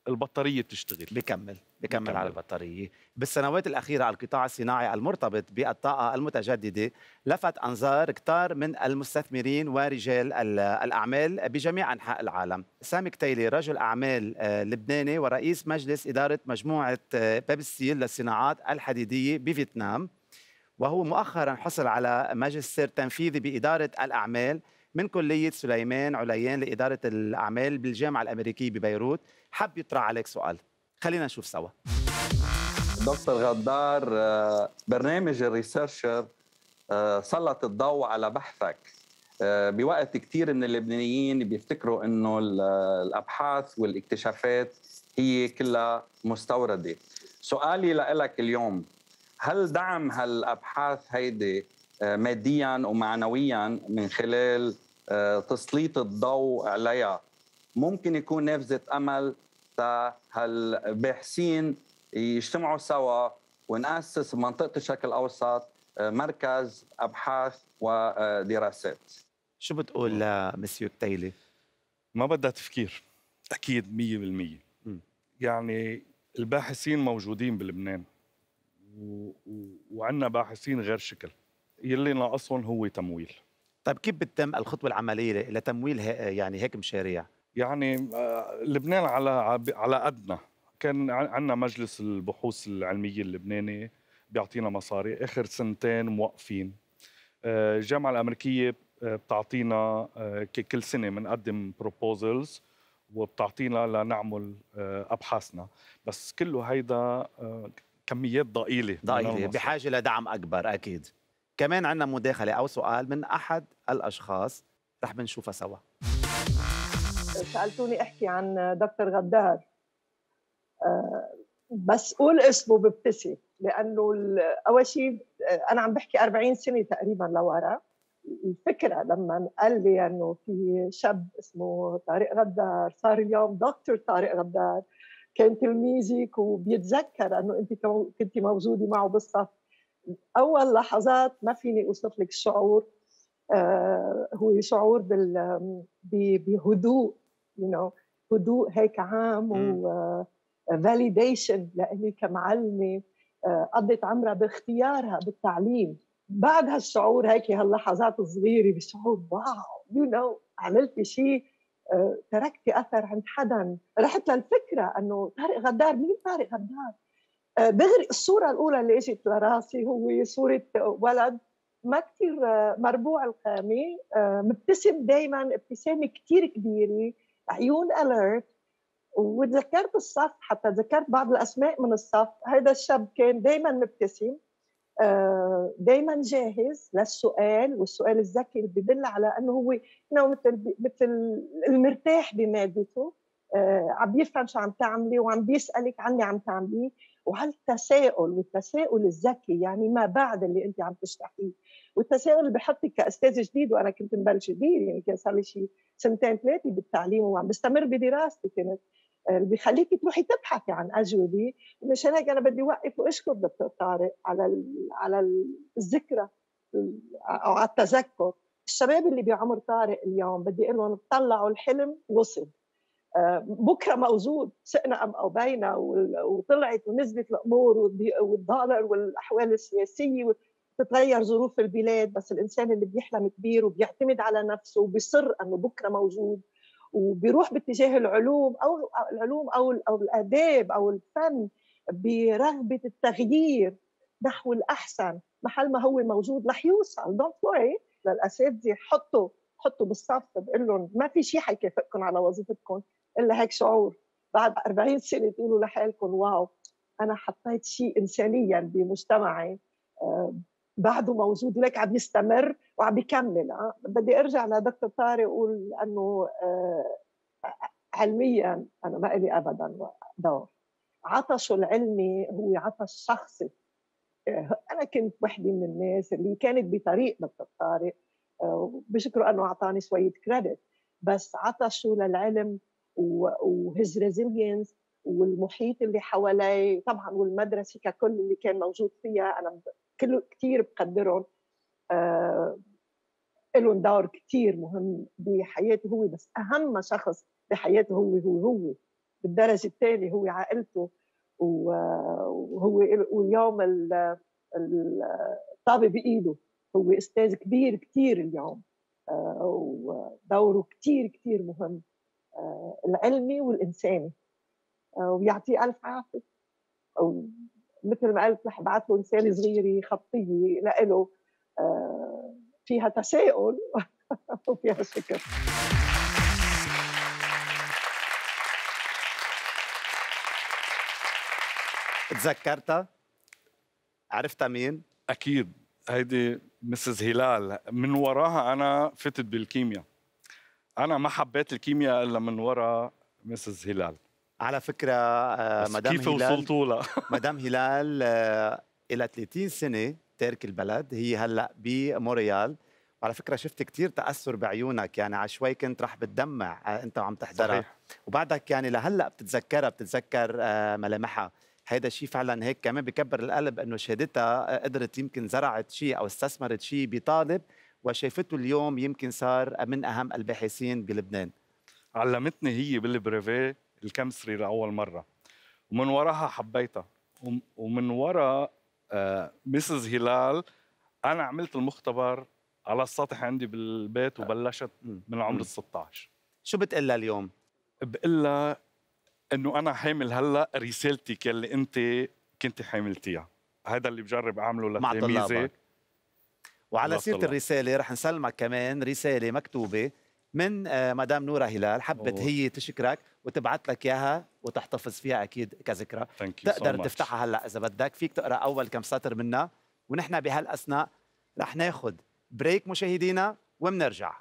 البطارية بتشتغل. بكمل بكمل بكمل. على البطارية. بالسنوات الأخيرة القطاع الصناعي المرتبط بالطاقة المتجددة لفت أنظار كتار من المستثمرين ورجال ال- الأعمال بجميع أنحاء العالم. سامي كتيلي رجل أعمال آه، لبناني ورئيس مجلس إدارة مجموعة آه، بابستيل للصناعات الحديدية بفيتنام. وهو مؤخرا حصل على ماجستير تنفيذي بإدارة الأعمال من كلية سليمان عليان لإدارة الأعمال بالجامعة الأمريكية ببيروت. حب يطرح عليك سؤال. خلينا نشوف سوا. دكتور غدار آه، برنامج الريسيرشر آه، سلط الضوء على بحثك. آه، بوقت كثير من اللبنانيين بيفتكروا إنه ال- الأبحاث والاكتشافات هي كلها مستوردة. سؤالي لك اليوم هل دعم هالأبحاث هيدي ماديا ومعنويا من خلال تسليط الضوء عليها. ممكن يكون نافذه أمل تا هالباحثين يجتمعوا سوا ونأسس بمنطقة الشرق الأوسط آه، مركز أبحاث ودراسات. شو بتقول لمسيو كتيلي؟ ما بدها تفكير. أكيد 100% مم. يعني الباحثين موجودين بلبنان. و... و... وعندنا باحثين غير شكل. يلي ناقصهم هو تمويل. طيب كيف بتتم الخطوة العملية لتمويل يعني هيك مشاريع؟ يعني آه، لبنان على على قدنا كان عندنا مجلس البحوث العلمية اللبناني بيعطينا مصاري آخر سنتين موقفين آه، الجامعة الأمريكية آه، بتعطينا كل سنة بنقدم بروبوزلز وبتعطينا لنعمل أبحاثنا بس كله هيدا كميات ضئيلة المصاري. بحاجة لدعم أكبر أكيد كمان عندنا مداخلة أو سؤال من أحد الأشخاص. رح بنشوفها سوا. سألتوني أحكي عن دكتور غدار. آه، بس قول اسمه ببتسم لأنه أول شيء آه، أنا عم بحكي 40 سنة تقريبا لورا. الفكرة لما قال لي إنه في شاب اسمه طارق غدار صار اليوم دكتور طارق غدار. كان تلميذك وبيتذكر إنه أنت كنت موجودة معه بالصف. أول لحظات ما فيني أوصف لك الشعور آه، هو شعور بال بهدوء you know هدوء هيك عام. و validation لإلي كمعلمة آه، قضت عمرها باختيارها بالتعليم. بعد هالشعور هيك هاللحظات الصغيرة بشعور واو يو you نو know, عملتي شيء آه، تركتي أثر عند حدا. رحت للفكرة أنه طارق غدار مين طارق غدار؟ آه، دغري الصورة الأولى اللي إجت لراسي هو صورة ولد ما كثير مربوع القامة آه، مبتسم دايما ابتسامة كثير كبيرة عيون alert. وتذكرت الصف حتى ذكرت بعض الأسماء من الصف. هذا الشاب كان دائما مبتسم دائما جاهز للسؤال والسؤال الذكي اللي بدل على إنه هو إنه مثل مثل المرتاح بمادته. آه، عم بيفهم شو عم تعملي وعم بيسألك عني عم وهالتساؤل والتساؤل الذكي يعني ما بعد اللي أنت عم تشرحيه؟ والتساؤل اللي بحطك كاستاذ جديد وأنا كنت مبلش جديد يعني كان صار لي شيء سنتين ثلاثة بالتعليم وعم بستمر بدراستي كانت اللي بيخليكي تروحي تبحثي عن أجوبة. ومشان هيك أنا بدي اوقف وأشكر دكتور طارق على على الذكرى أو على التذكر. الشباب اللي بعمر طارق اليوم بدي أقول لهم طلعوا الحلم وصل. آه، بكرة موجود سئنا أم أو بينا وطلعت ونزلت الأمور والدولار والأحوال السياسية تتغير ظروف البلاد. بس الإنسان اللي بيحلم كبير وبيعتمد على نفسه وبيصر إنه بكرة موجود وبيروح باتجاه العلوم أو العلوم أو أو الآداب أو الفن برغبة التغيير نحو الأحسن. محل ما هو موجود رح يوصل. دونت وري للاساتذه حطوا حطوا بالصف بقول لهم ما في شيء حيكافئكم على وظيفتكم. إلا هيك شعور. بعد 40 سنة تقولوا لحالكم واو أنا حطيت شيء انسانيا بمجتمعي آه، بعده موجود ولك عم يستمر وعم يكمل. أه؟ بدي أرجع لدكتور طارق أقول إنه أه علميا أنا ما لي ابدا دور. عطشه العلمي هو عطش شخصي. أنا كنت وحدة من الناس اللي كانت بطريق دكتور طارق بشكره إنه أعطاني شوية كريدت بس عطشه للعلم وهز ريزيلينس والمحيط اللي حواليه طبعا والمدرسة ككل اللي كان موجود فيها أنا كله كثير بقدرهم آه لهم دور كثير مهم بحياته هو بس أهم شخص بحياته هو هو هو. بالدرجة الثانية هو عائلته وهو واليوم الطابه بإيده. هو أستاذ كبير كثير اليوم آه ودوره كثير كثير مهم. العلمي والإنساني. آه ويعطيه ألف عافية. مثل ما قلت رح ابعث له رساله صغيرة خطية لإله آه، فيها تساؤل وفيها شكر. تذكرتها؟ عرفتها مين؟ أكيد. هيدي مسز هلال. من وراها أنا فتت بالكيمياء. أنا ما حبيت الكيمياء إلا من ورا مسز هلال. على فكرة آه، مدام كيف وصلتوا لها مدام هلال آه، إلى 30 سنة تارك البلد هي هلأ بموريال. وعلى فكرة شفت كثير تأثر بعيونك يعني على شوي كنت رح بتدمع آه، أنت وعم تحضرها. صحيح. وبعدك يعني لهلأ بتتذكرها بتتذكر ملامحها. هيدا الشيء فعلا هيك كمان بكبر القلب إنه شهادتها قدرت يمكن زرعت شيء أو استثمرت شيء بطالب وشايفته اليوم يمكن صار من أهم الباحثين بلبنان. علمتني هي بالبريفي الكمستري لاول مرة. ومن وراها حبيتها. ومن ورا آه مسز هلال أنا عملت المختبر على السطح عندي بالبيت وبلشت من عمر ال 16 شو بتقول اليوم؟ بقول لها إنه أنا حامل هلأ رسالتك يلي أنت كنت حاملتيها. هذا اللي بجرب أعمله لتلاميذي. وعلى سيرة الرسالة رح نسلمك كمان رسالة مكتوبة من آه، مدام نورة هلال. حبت أوه. هي تشكرك وتبعت لك إياها وتحتفظ فيها أكيد كذكرى. تقدر so تفتحها هلأ إذا بدك. فيك تقرأ أول كم سطر منها. ونحن بهالأثناء رح ناخذ بريك مشاهدينا وبنرجع.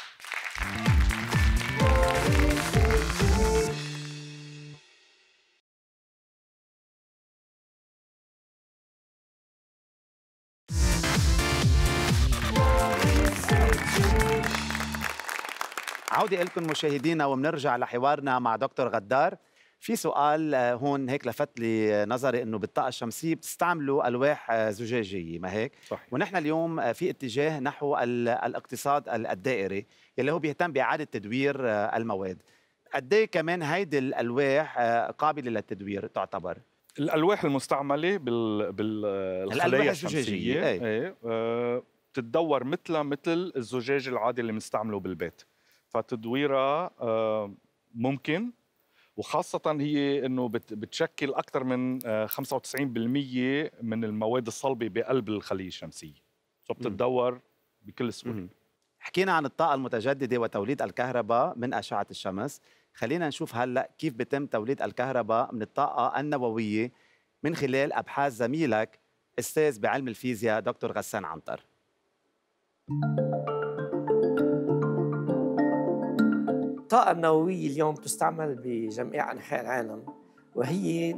عودة لكم مشاهدينا وبنرجع لحوارنا مع دكتور غدار في سؤال آه، هون هيك لفت لي نظري إنه بالطاقة الشمسية بتستعملوا ألواح آه، زجاجية ما هيك صحيح. ونحن اليوم آه، في اتجاه نحو الاقتصاد الدائري اللي هو بيهتم بإعادة تدوير المواد قد إيه كمان هيدي الألواح قابلة للتدوير تعتبر الألواح المستعملة بال بالخلايا الشمسية إيه. إيه. بتتدور مثلها مثل الزجاج العادي اللي بنستعمله بالبيت. فتدويرها آه، ممكن. وخاصة هي إنه بتشكل أكثر من 95% آه، من المواد الصلبة بقلب الخلية الشمسية. فبتتدور بكل سهولة. حكينا عن الطاقة المتجددة وتوليد الكهرباء من أشعة الشمس. خلينا نشوف هلأ كيف بتم توليد الكهرباء من الطاقة النووية من خلال أبحاث زميلك أستاذ بعلم الفيزياء دكتور غسان عنتر. الطاقة النووية اليوم تستعمل بجميع أنحاء العالم وهي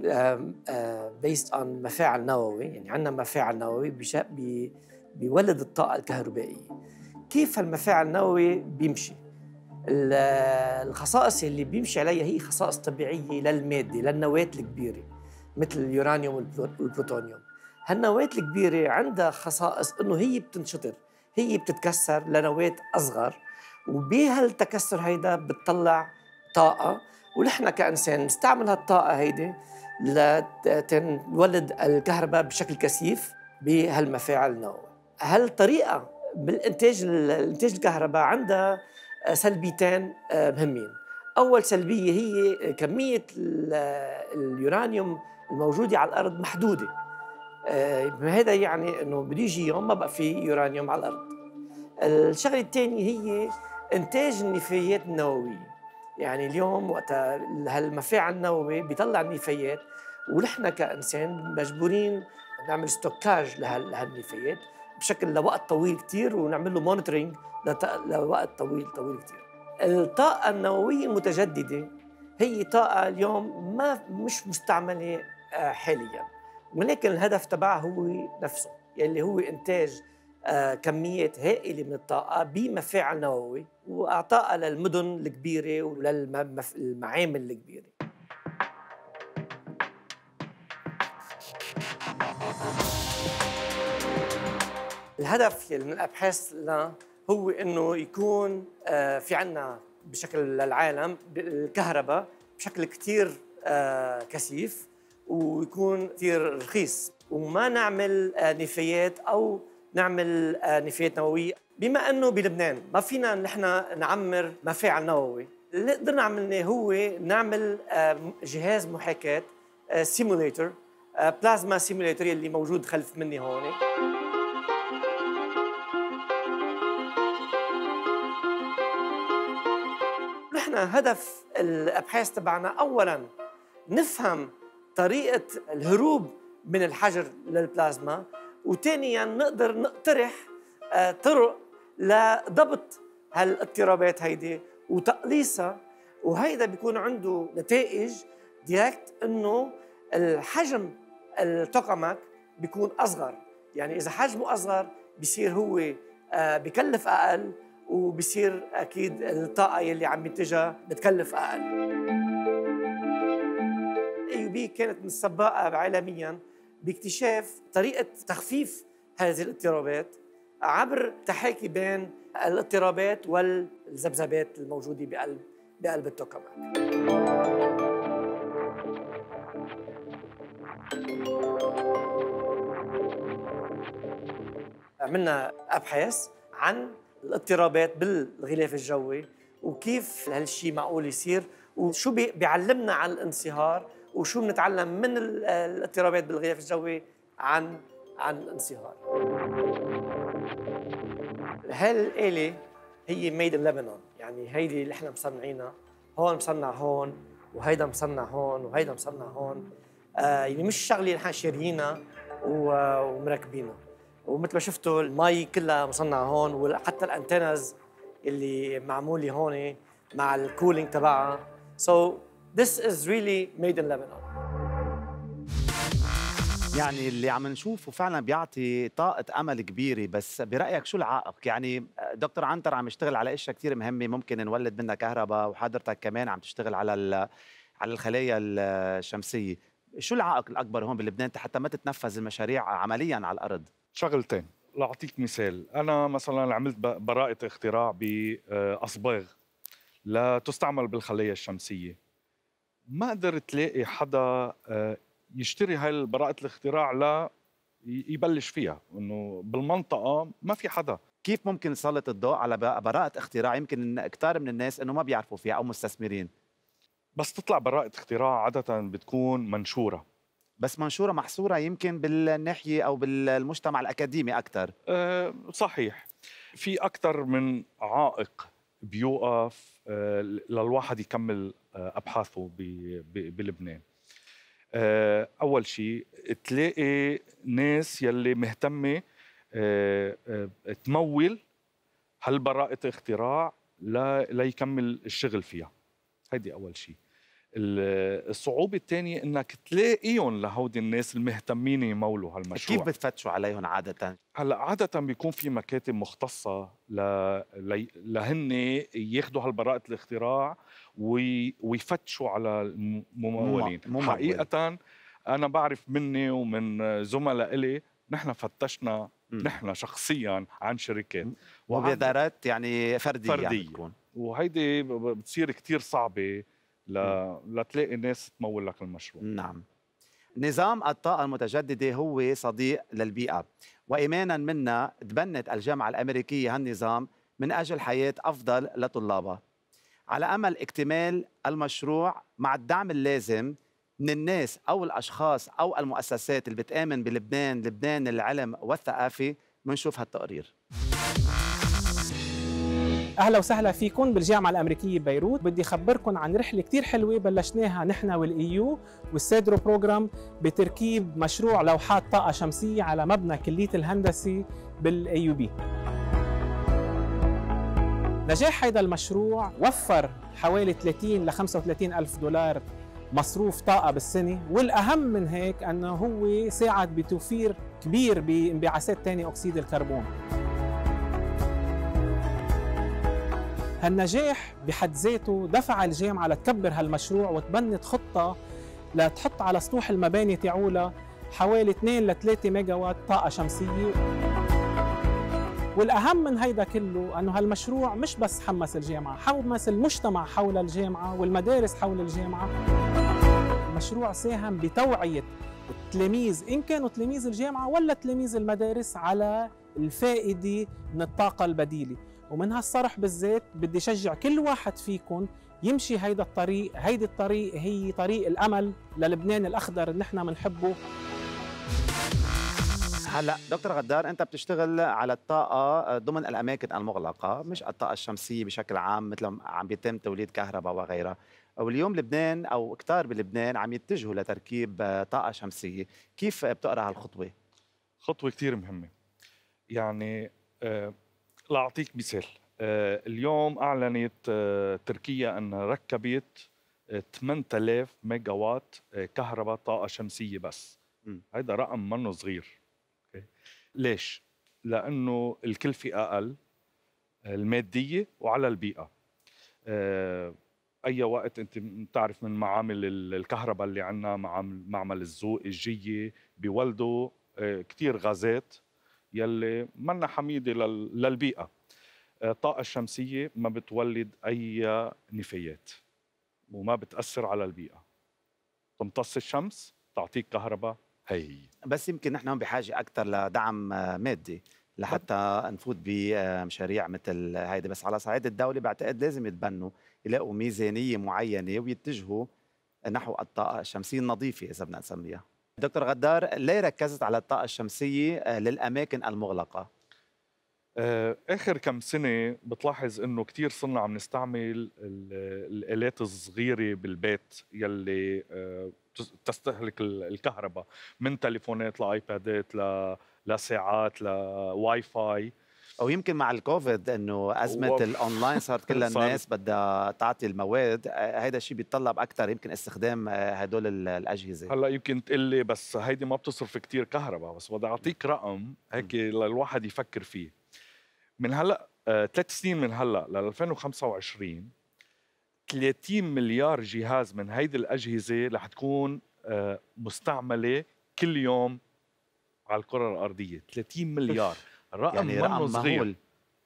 based on مفاعل نووي يعني عندنا مفاعل نووي بي بيولد الطاقة الكهربائية. كيف المفاعل النووي بيمشي؟ الخصائص اللي بيمشي عليها هي خصائص طبيعية للمادة للنواة الكبيرة مثل اليورانيوم والبلوتونيوم هالنواة الكبيرة عندها خصائص إنه هي بتنشطر. هي بتتكسر لنواة أصغر وبهالتكسر هيدا بتطلع طاقة ونحن كإنسان نستعمل هالطاقة هيدي لتولد الكهرباء بشكل كثيف بهالمفاعل النووية هالطريقة بالإنتاج الإنتاج الكهرباء عندها سلبيتين مهمين. أول سلبية هي كمية اليورانيوم الموجودة على الأرض محدودة. هذا يعني أنه بده يجي يوم ما بقى في يورانيوم على الأرض. الشغلة الثانية هي إنتاج النفايات النووية. يعني اليوم وقت هالمفاعل النووي بيطلع النفايات ونحن كإنسان مجبورين نعمل stockage لهالنفايات بشكل لوقت طويل كثير ونعمل له monitoring لوقت طويل طويل كثير الطاقة النووية المتجددة هي طاقة اليوم ما مش مستعملة آه، حاليا. ولكن الهدف تبعها هو نفسه يلي هو إنتاج آه، كميات هائلة من الطاقة بمفاعل نووي واعطائها للمدن الكبيرة وللمعامل الكبيرة. الهدف من الأبحاث لنا هو إنه يكون آه، في عنا بشكل للعالم الكهرباء بشكل كثير آه، كثيف. ويكون كثير رخيص. وما نعمل نفايات أو نعمل نفايات نووية. بما أنه بلبنان ما فينا نحن نعمر مفاعل نووي. اللي قدرنا عملناه هو نعمل جهاز محاكاة simulator plasma simulator اللي موجود خلف مني هون. نحن هدف الأبحاث تبعنا اولا نفهم طريقة الهروب من الحجر للبلازما وثانيا نقدر نقترح آه، طرق لضبط هالاضطرابات هيدي وتقليصها. وهيدا بيكون عنده نتائج direct إنه الحجم ال tokamak بيكون أصغر. يعني إذا حجمه أصغر بصير هو آه، بكلف أقل وبصير أكيد الطاقة يلي عم ينتجها بتكلف أقل. بي كانت من السباقه عالميا باكتشاف طريقة تخفيف هذه الاضطرابات عبر تحاكي بين الاضطرابات والذبذبات الموجودة بقلب بقلب التوكامات عملنا أبحاث عن الاضطرابات بالغلاف الجوي وكيف هالشيء معقول يصير وشو بيعلمنا عن الانصهار وشو بنتعلم من الاضطرابات بالغلاف الجوي عن عن الانصهار هالآلة هي ميد ان لبنان يعني هيدي اللي إحنا مصنعينها. هون مصنع هون وهيدا مصنع هون وهيدا مصنع هون. آه يعني مش شغلة نحن شاريينها ومركبينها ومثل ما شفتوا المي كلها مصنعة هون وحتى ال antennas اللي معمولة هون مع ال cooling تبعها. so This is really made in Lebanon. يعني اللي عم نشوفه فعلا بيعطي طاقة أمل كبيرة بس برأيك شو العائق؟ يعني دكتور عنتر عم يشتغل على أشياء كثير مهمة ممكن نولد منها كهرباء وحضرتك كمان عم تشتغل على على الخلايا الشمسية شو العائق الأكبر هون بلبنان حتى ما تتنفذ المشاريع عمليا على الأرض؟ شغلتين لأعطيك مثال أنا مثلا عملت براءة اختراع بأصباغ لا تستعمل بالخلايا الشمسية ما قدرت تلاقي حدا آه، يشتري هاي البراءة الاختراع لا يبلش فيها إنه بالمنطقة ما في حدا. كيف ممكن نسلط الضوء على براءة اختراع يمكن كثار من الناس إنه ما بيعرفوا فيها أو مستثمرين؟ بس تطلع براءة اختراع عادة بتكون منشورة. بس منشورة محصورة يمكن بالناحية أو بالمجتمع الأكاديمي أكثر أه صحيح. في أكثر من عائق بيوقف آه، للواحد يكمل أبحاثه بلبنان. آه، أول شيء تلاقي ناس يلي مهتمة آه، آه، تمول هالبراءة اختراع لا ليكمل الشغل فيها. هيدي أول شيء. ال- الصعوبة الثانية إنك تلاقيهم لهودي الناس المهتمين يمولوا هالمشروع. كيف بتفتشوا عليهم عادة؟ هلأ عادة بيكون في مكاتب مختصة ل... لهن ياخذوا هالبراءة الاختراع. ويفتشوا على الممولين مو- ممول. حقيقة أنا بعرف مني ومن زملاء إلي نحن فتشنا. نحن شخصيا عن شركات مبادرات يعني فردية فردية. بتكون. وهيدي بتصير كتير صعبة ل... لتلاقي ناس تمول لك المشروع نعم نظام الطاقة المتجددة هو صديق للبيئة وإيمانا منا تبنت الجامعة الأمريكية هالنظام من أجل حياة أفضل لطلابها على أمل اكتمال المشروع مع الدعم اللازم من الناس أو الأشخاص أو المؤسسات اللي بتآمن بلبنان لبنان العلم والثقافة منشوف هالتقرير. أهلا وسهلا فيكم بالجامعة الأمريكية ببيروت بدي اخبركم عن رحلة كتير حلوة بلشناها نحن وال EU وال CEDRO program بتركيب مشروع لوحات طاقة شمسية على مبنى كلية الهندسة بال AUB. نجاح هذا المشروع وفر حوالي 30 ل 35 ألف دولار مصروف طاقة بالسنة والأهم من هيك أنه هو ساعد بتوفير كبير بانبعاثات ثاني أكسيد الكربون. هالنجاح بحد ذاته دفع الجامعة لتكبر هالمشروع وتبنت خطة لتحط على سطوح المباني تاعولها حوالي 2 ل 3 ميجا وات طاقة شمسية. والأهم من هيدا كله أنه هالمشروع مش بس حمس الجامعة حمس المجتمع حول الجامعة والمدارس حول الجامعة. المشروع ساهم بتوعية التلاميذ إن كانوا تلاميذ الجامعة ولا تلاميذ المدارس على الفائدة من الطاقة البديلة. ومن هالصرح بالذات بدي شجع كل واحد فيكم يمشي هيدا الطريق هيدي الطريق هي طريق الأمل للبنان الأخضر اللي نحن بنحبه هلأ دكتور غدار أنت بتشتغل على الطاقة ضمن الأماكن المغلقة مش الطاقة الشمسية بشكل عام مثل ما عم بيتم توليد كهرباء وغيرها. واليوم لبنان أو كتار بلبنان عم يتجهوا لتركيب طاقة شمسية. كيف بتقرأ هالخطوة؟ خطوة كتير مهمة. يعني آه لأعطيك مثال. آه اليوم أعلنت آه تركيا أنها ركبت آه 8000 ميجا وات آه كهرباء طاقة شمسية بس. هيدا رقم منه صغير. ليش؟ لأنه الكلفة أقل آه، المادية وعلى البيئة. آه أي وقت أنت بتعرف من معامل ال- الكهرباء اللي عندنا معامل معمل الذوق الجية بيولدوا آه، كتير غازات يلي منا حميدة لل- للبيئة. الطاقة الشمسية ما بتولد أي نفايات وما بتأثر على البيئة. تمتص الشمس تعطيك كهرباء هي هي بس يمكن نحن هون بحاجة أكثر لدعم مادي لحتى نفوت بمشاريع مثل هيدي. بس على صعيد الدولة بعتقد لازم يتبنوا يلاقوا ميزانية معينة ويتجهوا نحو الطاقة الشمسية النظيفة إذا بدنا نسميها. دكتور غدار ليه ركزت على الطاقة الشمسية آه، للأماكن المغلقة؟ آه، آخر كم سنة بتلاحظ إنه كثير صرنا عم نستعمل ال- الآلات الصغيرة بالبيت يلي آه، تستهلك ال- الكهرباء من تليفونات لآيبادات ل لساعات لواي فاي أو يمكن مع الكوفيد إنه أزمة وف- الأونلاين صارت كل. الناس بدها تعطي المواد. آه، هيدا الشيء بيتطلب أكثر يمكن استخدام آه، هدول ال- الأجهزة. هلأ يمكن تقول لي بس هيدي ما بتصرف كتير كهرباء بس بدي أعطيك رقم هيك للواحد يفكر فيه. من هلأ آه، ثلاث سنين من هلأ ل 2025 30 مليار جهاز من هيدي الأجهزة رح تكون آه، مستعملة كل يوم على الكرة الأرضية. 30 مليار. رقم يعني رقم صغير مهول.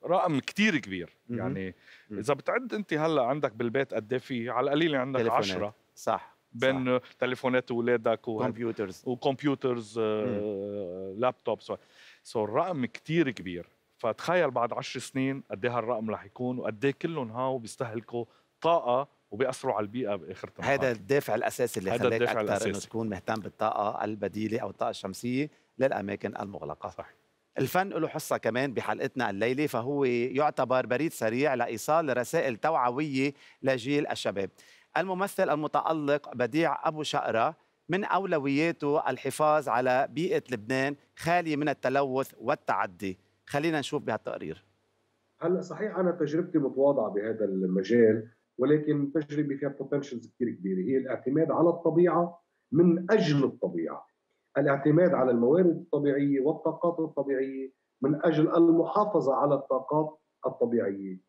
رقم كتير كبير. يعني. إذا بتعد أنت هلأ عندك بالبيت قد إيه في؟ على القليله عندك تليفونات. 10 صح بين تليفونات اولادك وهال- كمبيوترز. وكمبيوترز آه، لابتوبس. سو الرقم كتير كبير. فتخيل بعد عشر سنين قد إيه هالرقم رح يكون وقد إيه كلهم هاو بيستهلكوا طاقه وبيأثروا على البيئة بآخر النهار هذا الدافع الأساسي اللي خلاك أكثر إنه. تكون مهتم بالطاقة البديلة أو الطاقة الشمسية للأماكن المغلقة. صح الفن له حصة كمان بحلقتنا الليلة فهو يعتبر بريد سريع لإيصال رسائل توعوية لجيل الشباب. الممثل المتألق بديع أبو شقرة من أولوياته الحفاظ على بيئة لبنان خالية من التلوث والتعدي. خلينا نشوف بهالتقرير. هلا صحيح أنا تجربتي متواضعة بهذا المجال. ولكن تجربة فيها بوتنشلز كثير كبيرة. هي الاعتماد على الطبيعة من أجل الطبيعة. الاعتماد على الموارد الطبيعية والطاقات الطبيعية من أجل المحافظة على الطاقات الطبيعية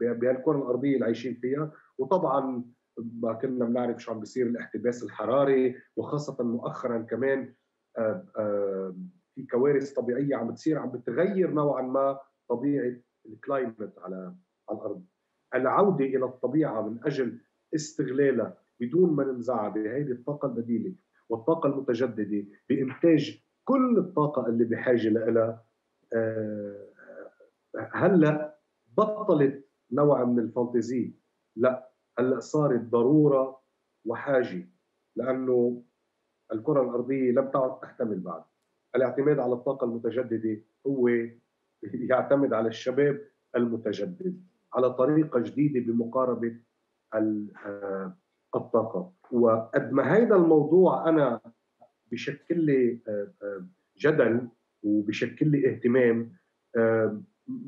بهالكرة الأرضية اللي عايشين فيها. وطبعا ما كنا بنعرف شو عم بيصير الاحتباس الحراري وخاصة مؤخرا كمان آه، آه، في كوارث طبيعية عم بتصير عم بتغير نوعا ما طبيعة الكلايمت على على الأرض. العودة إلى الطبيعة من أجل استغلالها بدون ما ننزعها بهذه الطاقة البديلة والطاقة المتجددة بإنتاج كل الطاقة اللي بحاجة لها. آه، هلأ بطلت نوع من الفانتزي لا هلأ صارت ضرورة وحاجة لأنه الكرة الأرضية لم تعد تحتمل بعد. الاعتماد على الطاقة المتجددة هو يعتمد على الشباب المتجدد. على طريقة جديدة بمقاربة آه، الطاقة. وقد ما هذا الموضوع أنا بشكل لي آه، آه، جدل وبشكل لي اهتمام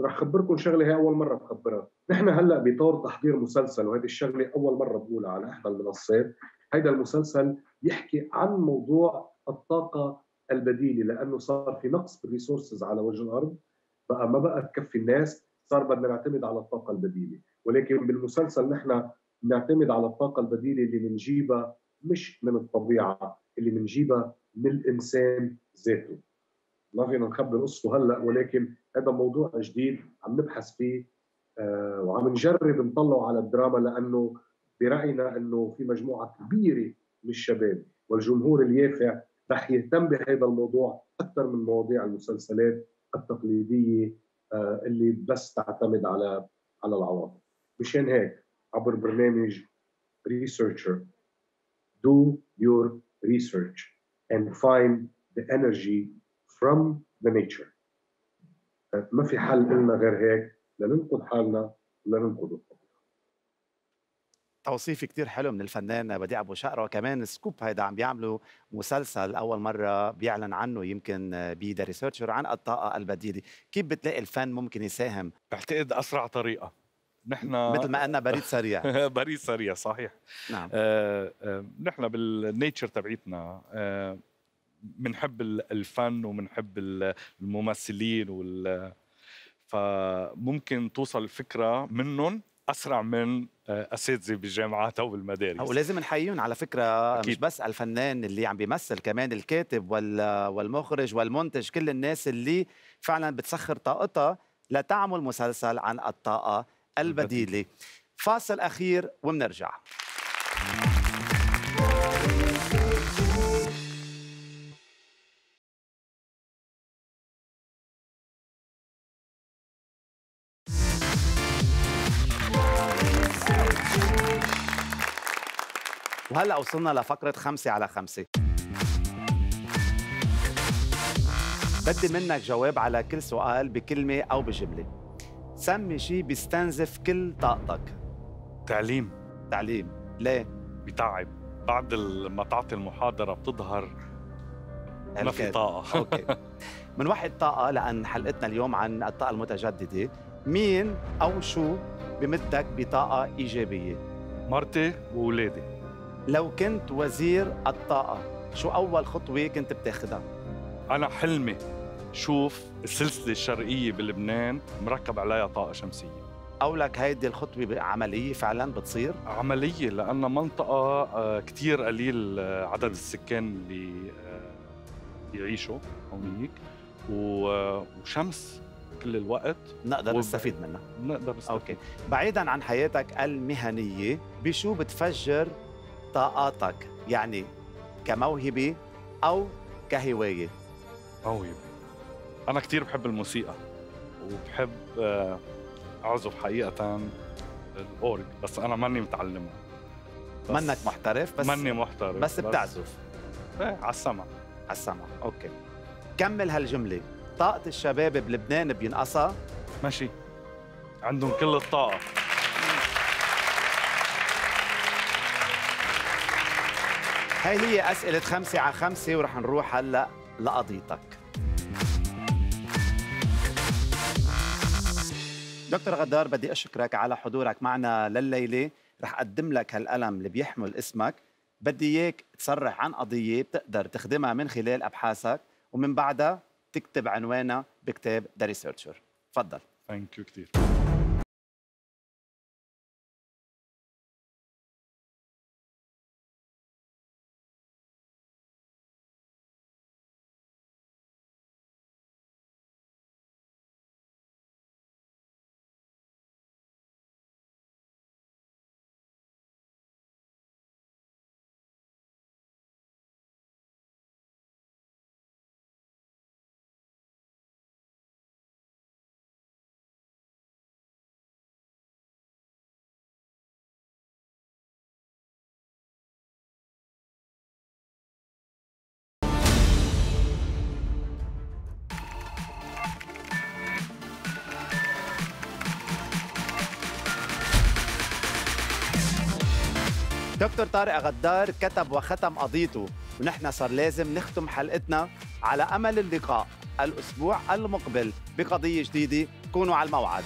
رح اخبركم شغلة هي أول مرة بخبرها. نحن هلأ بطور تحضير مسلسل وهذه الشغلة أول مرة بقولها على إحدى المنصات. هذا المسلسل يحكي عن موضوع الطاقة البديلة لأنه صار في نقص بالريسورسز على وجه الأرض بقى ما بقى تكفي الناس صار بدنا نعتمد على الطاقة البديلة. ولكن بالمسلسل نحن نعتمد على الطاقة البديلة اللي بنجيبها مش من الطبيعة اللي بنجيبها من الإنسان ذاته. ما فينا نخبر قصته هلأ ولكن هذا موضوع جديد عم نبحث فيه آه وعم نجرب نطلعه على الدراما لأنه برأينا إنه في مجموعة كبيرة من الشباب والجمهور اليافع رح يهتم بهذا الموضوع أكثر من مواضيع المسلسلات التقليدية اللي بس تعتمد على على العواطف مشان هيك عبر برنامج Researcher do your research and find the energy from the nature. ما في حل لنا غير هيك لننقذ حالنا ولننقذ توصيف كتير حلو من الفنان بديع أبو شقرة وكمان scoop هيدا عم بيعملوا مسلسل أول مرة بيعلن عنه يمكن ب The Researcher عن الطاقة البديلة. كيف بتلاقي الفن ممكن يساهم؟ بعتقد أسرع طريقة. نحن مثل ما قلنا بريد سريع. بريد سريع صحيح. نعم. آه آه نحن بالنيتشر تبعيتنا آه بنحب الفن وبنحب الممثلين وال فممكن توصل الفكرة منهم أسرع من آه، أساتذة بالجامعات أو بالمدارس. ولازم نحييهم على فكرة أكيد. مش بس الفنان اللي عم بيمثل كمان الكاتب والمخرج والمنتج كل الناس اللي فعلا بتسخر طاقتها لتعمل مسلسل عن الطاقة البديلة. فاصل أخير وبنرجع. وهلا وصلنا لفقرة خمسة على خمسة. بدي منك جواب على كل سؤال بكلمة أو بجملة. سمي شيء بيستنزف كل طاقتك. تعليم. تعليم. ليه؟ بتعب. بعد ما تعطي المحاضرة بتظهر ما في طاقة. أوكي. من وحد طاقة لأن حلقتنا اليوم عن الطاقة المتجددة. مين أو شو بمدك بطاقة إيجابية؟ مرتي وأولادي. لو كنت وزير الطاقة شو أول خطوة كنت بتاخدها؟ أنا حلمي شوف السلسلة الشرقية بلبنان مركب عليها طاقة شمسية. قولك هيدي الخطوة عملية فعلا بتصير؟ عملية لأن منطقة آه، كتير قليل آه، عدد السكان اللي آه، يعيشوا هونيك وشمس كل الوقت. نقدر وب... نستفيد منها. نقدر نستفيد. أوكي. بعيدا عن حياتك المهنية بشو بتفجر طاقاتك يعني كموهبة أو كهواية. موهبة. أنا كثير بحب الموسيقى وبحب آه، أعزف حقيقة الأورج بس أنا ماني متعلمها. منك محترف بس ماني محترف بس, بتعزف. إيه على السمع. على السمع أوكي. كمل هالجملة. طاقة الشباب بلبنان بينقصها؟ ماشي. عندهم كل الطاقة. هاي هي أسئلة خمسة على خمسة ورح نروح هلأ لقضيتك. دكتور غدار بدي أشكرك على حضورك معنا لليلة. رح أقدم لك هالقلم اللي بيحمل اسمك. بدي إياك تصرح عن قضية بتقدر تخدمها من خلال أبحاثك ومن بعدها تكتب عنوانها بكتاب The Researcher تفضل. thank you كثير دكتور طارق غدار كتب وختم قضيته. ونحن صار لازم نختم حلقتنا على أمل اللقاء الأسبوع المقبل بقضية جديدة. كونوا على الموعد.